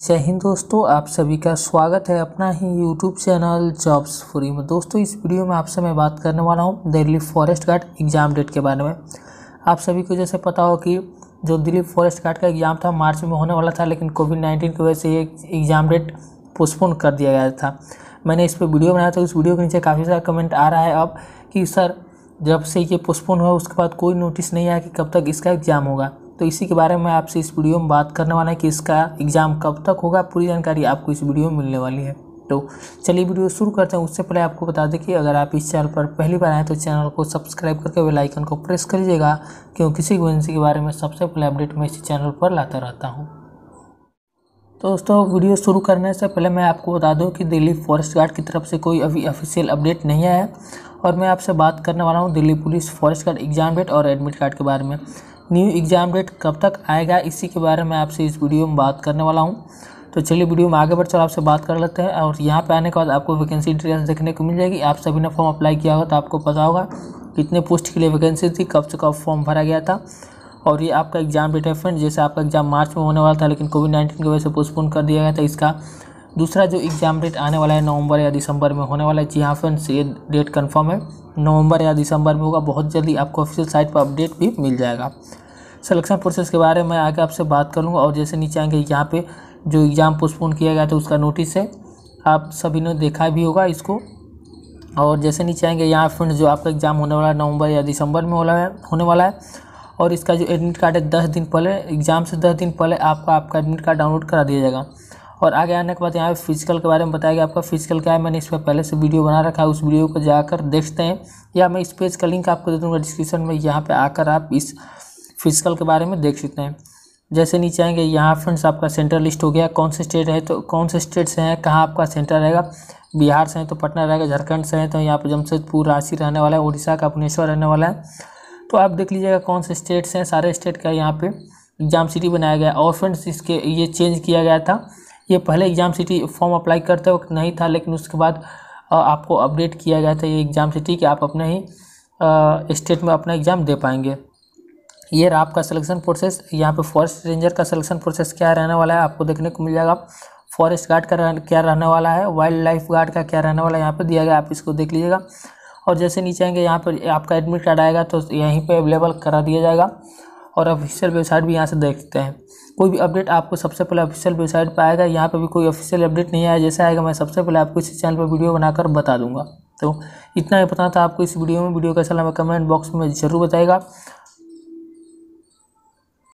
जय हिंद दोस्तों, आप सभी का स्वागत है अपना ही यूट्यूब चैनल जॉब्स फ्री में। दोस्तों, इस वीडियो में आपसे मैं बात करने वाला हूँ Delhi forest guard exam date के बारे में। आप सभी को जैसे पता हो कि जो दिल्ली फॉरेस्ट गार्ड का एग्ज़ाम था, मार्च में होने वाला था, लेकिन कोविड नाइन्टीन की वजह से ये एग्ज़ाम डेट पोस्टपोन कर दिया गया था। मैंने इस पर वीडियो बनाया था उस वीडियो के नीचे काफ़ी सारा कमेंट आ रहा है अब कि, सर, जब से ये पोस्टपोन हुआ, उसके बाद कोई नोटिस नहीं आया कि कब तक इसका एग्ज़ाम होगा। तो इसी के बारे में आपसे इस वीडियो में बात करने वाला है कि इसका एग्ज़ाम कब तक होगा। पूरी जानकारी आपको इस वीडियो में मिलने वाली है। तो चलिए वीडियो शुरू करते हैं। उससे पहले आपको बता दें कि अगर आप इस चैनल पर पहली बार आए तो चैनल को सब्सक्राइब करके बेल आइकन को प्रेस कर लीजिएगा क्योंकि किसी वैकेंसी के बारे में सबसे पहले अपडेट मैं इसी चैनल पर लाता रहता हूँ। तो दोस्तों, वीडियो शुरू करने से पहले मैं आपको बता दूँ कि दिल्ली फॉरेस्ट गार्ड की तरफ़ से कोई अभी ऑफिशियल अपडेट नहीं आया है। और मैं आपसे बात करने वाला हूँ Delhi police forest guard exam date और एडमिट कार्ड के बारे में। न्यू एग्ज़ाम डेट कब तक आएगा, इसी के बारे में आपसे इस वीडियो में बात करने वाला हूँ। तो चलिए वीडियो में आगे बढ़ चलो आपसे बात कर लेते हैं और यहाँ पे आने के बाद आपको वैकेंसी डिटेल्स देखने को मिल जाएगी। आप सभी ने फॉर्म अप्लाई किया होगा तो आपको पता होगा कितने पोस्ट के लिए वैकेंसी थी, कब से कब फॉर्म भरा गया था। और ये आपका एग्ज़ाम डेट है फ्रेंड जैसे आपका एग्ज़ाम मार्च में होने वाला था, लेकिन कोविड नाइन्टीन की वजह से पोस्टपोन कर दिया गया था, इसका दूसरा जो एग्ज़ाम डेट आने वाला है नवंबर या दिसंबर में होने वाला है, जी हाँ फ्रेंड्स ये डेट कंफर्म है। नवंबर या दिसंबर में होगा, बहुत जल्दी आपको ऑफिशियल साइट पर अपडेट भी मिल जाएगा। सिलेक्शन प्रोसेस के बारे में आगे आपसे बात करूँगा और जैसे नीचे आएँगे, यहाँ पे जो एग्ज़ाम पोस्टपोन किया गया था, उसका नोटिस है। आप सभी ने देखा भी होगा इसको। और जैसे नीचे आएँगे, यहाँ फ्रेंड्स जो आपका एग्ज़ाम होने वाला है, नवंबर या दिसंबर में होना है, होने वाला है। और इसका जो एडमिट कार्ड है, दस दिन पहले एग्ज़ाम से दस दिन पहले आपका आपका एडमिट कार्ड डाउनलोड करा दिया जाएगा। और आगे आने के बाद यहाँ पे फ़िज़िकल के बारे में बताया गया। आपका फ़िज़िकल क्या है? मैंने इस पर पहले से वीडियो बना रखा है। उस वीडियो को जाकर देखते हैं। या मैं इस पेज का लिंक आपको दे दूँगा डिस्क्रिप्शन में। यहाँ पर आकर आप इस फ़िज़िकल के बारे में देख सकते हैं। जैसे नीचे आएँगे, यहाँ फ्रेंड्स आपका सेंटर लिस्ट हो गया। कौन से स्टेट है तो कौन से स्टेट से हैं, कहाँ आपका सेंटर रहेगा? बिहार से हैं तो पटना रहेगा, झारखंड से हैं तो यहाँ पर जमशेदपुर, रांची रहने वाला है उड़ीसा का भुवनेश्वर रहने वाला है। तो आप देख लीजिएगा कौन से स्टेट्स हैं। सारे स्टेट का यहाँ पे एग्ज़ाम सिटी बनाया गया। और फ्रेंड्स इसके, ये चेंज किया गया था। ये पहले एग्ज़ाम सिटी फॉर्म अप्लाई करते वक्त नहीं था, लेकिन उसके बाद आपको अपडेट किया गया था ये एग्ज़ाम सिटी कि आप अपने ही स्टेट में अपना एग्ज़ाम दे पाएँगे। ये रहा आपका सिलेक्शन प्रोसेस। यहाँ पे फॉरेस्ट रेंजर का सिलेक्शन प्रोसेस क्या रहने वाला है आपको देखने को मिल जाएगा फॉरेस्ट गार्ड का क्या रहने वाला है, वाइल्ड लाइफ गार्ड का क्या रहने वाला है, यहाँ पर दिया गया, आप इसको देख लीजिएगा। और जैसे नीचे आएँगे, यहाँ पर आपका एडमिट कार्ड आएगा तो यहीं पर अवेलेबल करा दिया जाएगा। और ऑफिशियल वेबसाइट भी यहाँ से देख सकते हैं। कोई भी अपडेट आपको सबसे पहले ऑफिशियल वेबसाइट पर आएगा। यहाँ पर भी कोई ऑफिशियल अपडेट नहीं आया। जैसे आएगा, मैं सबसे पहले आपको इसी चैनल पर वीडियो बनाकर बता दूँगा। तो इतना ही पता था आपको इस वीडियो में। वीडियो कैसा लगा कमेंट बॉक्स में ज़रूर बताएगा